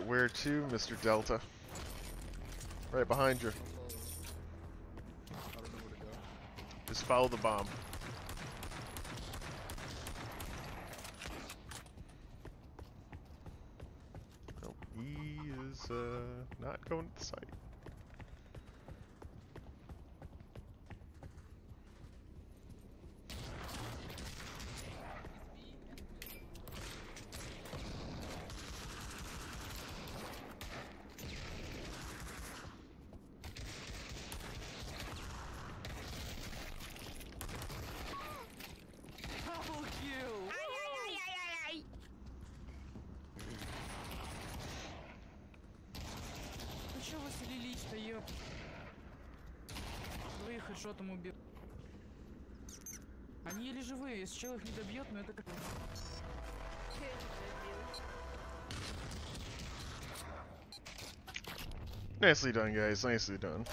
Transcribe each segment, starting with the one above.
Where to, Mr. Delta? Right behind you. Just follow the bomb. He is uh, not going to the site. Слились-то, ёп? Двоих хедшотом убил. Они еле живые, если чел их не добьет, но это как... Nicely done, guys. Nicely done.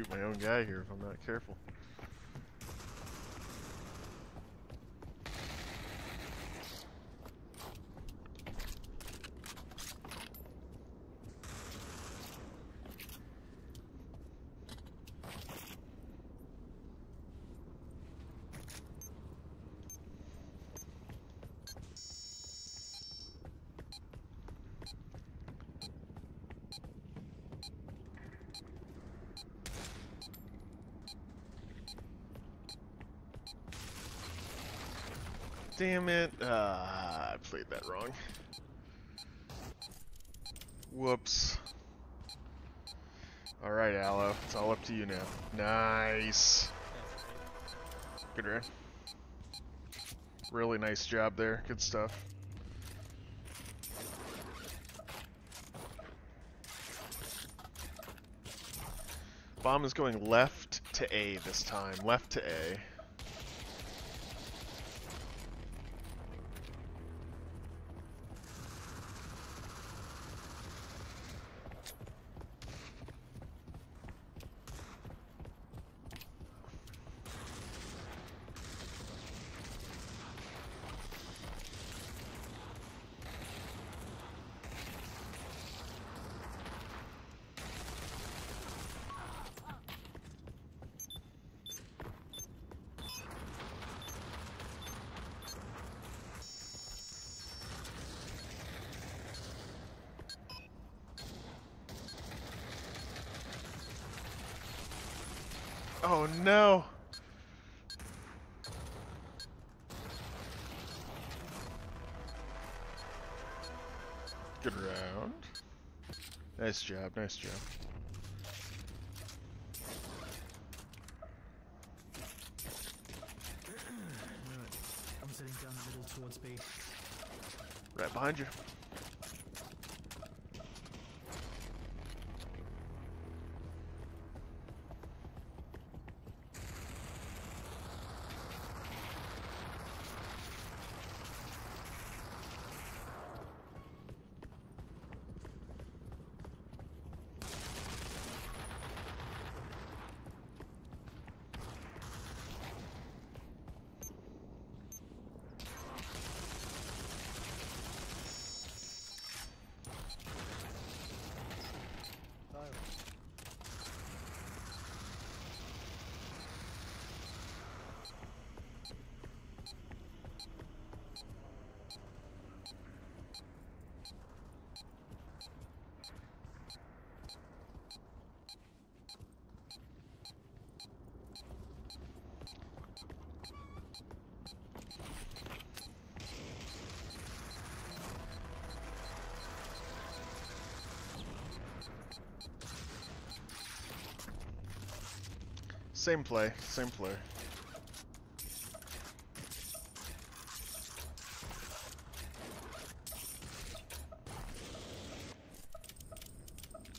Shoot my own guy here if I'm not careful. Damn it. Ah, I played that wrong. Whoops. Alright, Aloe. It's all up to you now. Nice. Good run. Really nice job there. Good stuff. Bomb is going left to A this time. Left to A. Oh no! Good round. Nice job, nice job. I'm sitting down the middle towards B. Right behind you. Same play, same play.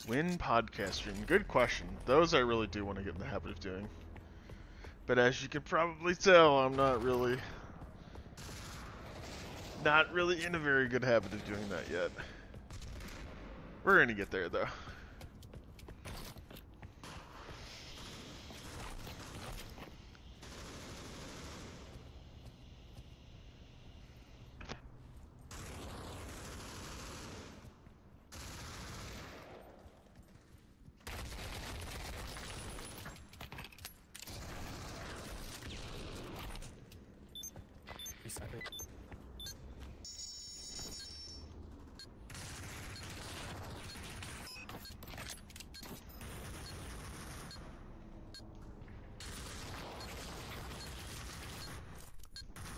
When podcast stream? Good question. Those I really do want to get in the habit of doing. But as you can probably tell, I'm not really... Not really in a very good habit of doing that yet. We're gonna get there, though.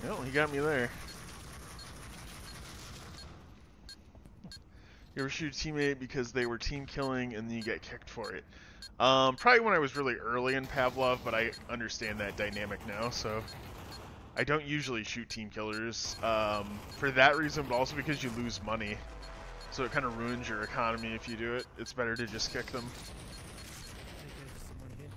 Well, he got me there. You ever shoot a teammate because they were team killing and then you get kicked for it? Um, probably when I was really early in Pavlov, but I understand that dynamic now, so I don't usually shoot team killers um, for that reason, but also because you lose money. So it kind of ruins your economy if you do it. It's better to just kick them. Take care of someone here.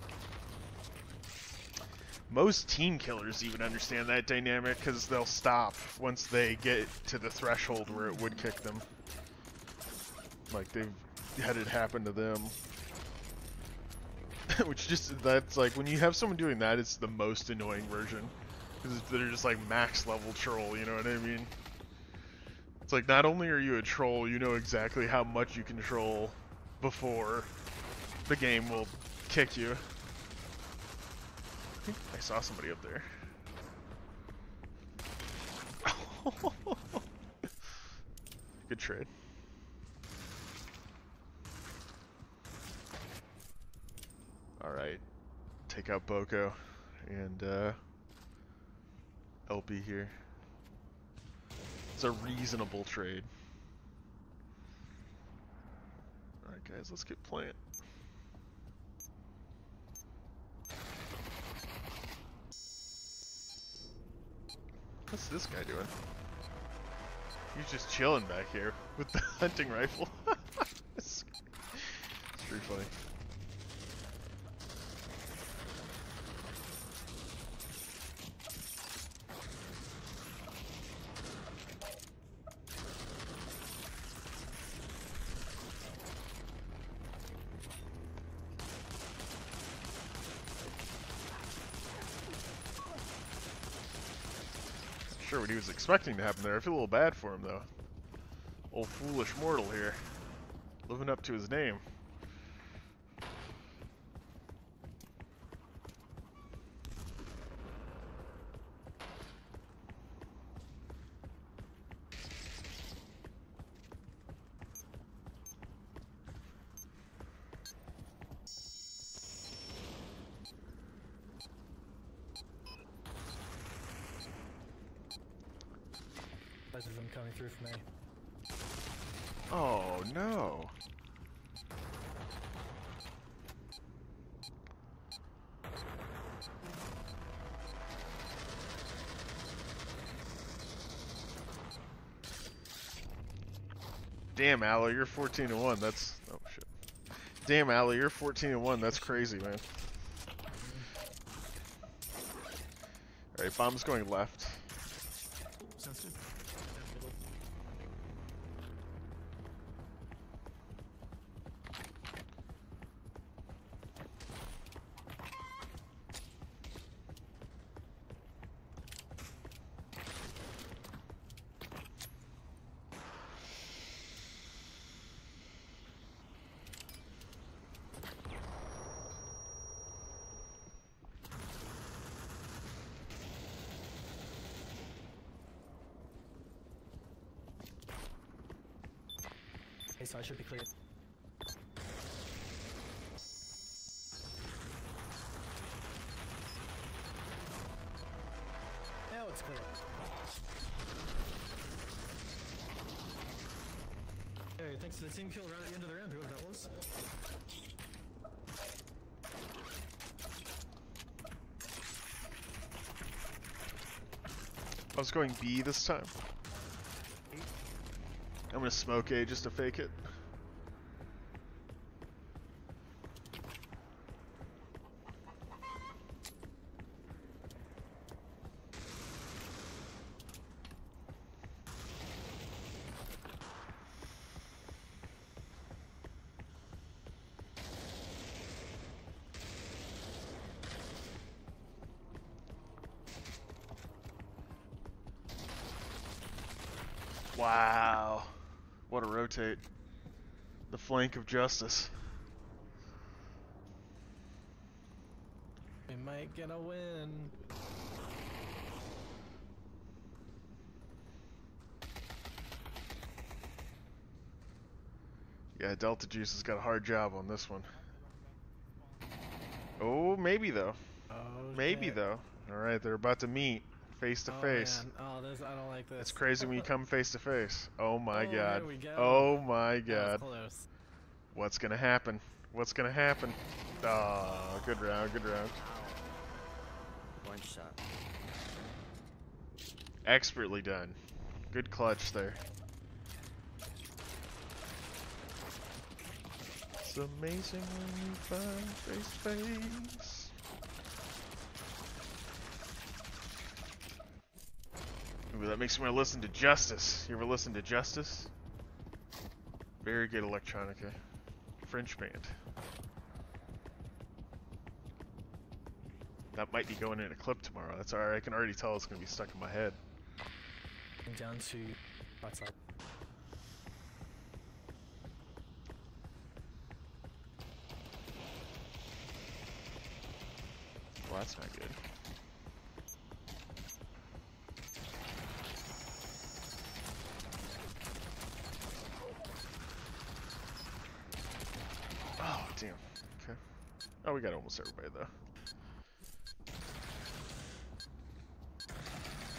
Most team killers even understand that dynamic because they'll stop once they get to the threshold where it would kick them. Like they've had it happen to them. Which just, that's like, when you have someone doing that, it's the most annoying version. Because they're just like max level troll, you know what I mean? It's like, not only are you a troll, you know exactly how much you control before the game will kick you. I saw somebody up there. Good trade. Alright. Take out Boko and uh, LP here. It's a reasonable trade. Alright guys, let's get plant. What's this guy doing? He's just chilling back here with the hunting rifle. it's, pretty funny. Sure what he was expecting to happen there. I feel a little bad for him though. Old foolish mortal here. Living up to his name. Coming through for me. Oh no. Damn, Aloe, you're 14 to 1. That's oh shit. Damn, Aloe, you're 14 to 1. That's crazy, man. Alright, bomb's going left. Sounds good. So I should be clear. Now it's clear. Hey, thanks to the team kill right at the end of the round, whoever that was. I was going B this time. I'm gonna smoke A just to fake it. Wow. What a rotate. The flank of justice. We might get a win. Yeah, Delta Juice has got a hard job on this one. Oh, maybe though. Oh, maybe Okay. though. All right, they're about to meet face to Oh, face. man. Oh, this I don't like this. It's crazy when you come face to face. Oh my Oh, god. go. Oh my god. close. What's gonna happen? What's gonna happen? Oh, good round, good round. One shot. Expertly done. Good clutch there. It's amazing when you find face to face. Ooh, that makes me want to listen to Justice. You ever listen to Justice? Very good electronica. French band. That might be going in a clip tomorrow. That's alright. I can already tell it's going to be stuck in my head. Down to right side. Well, that's not good. Oh, damn. Okay. Oh, we got almost everybody, though.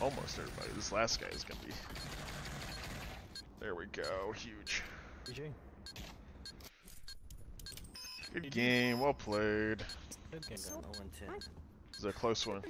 Almost everybody. This last guy is gonna be... There we go. Huge. GG. Good game. Well played. Good game. Got no intent. This is a close one.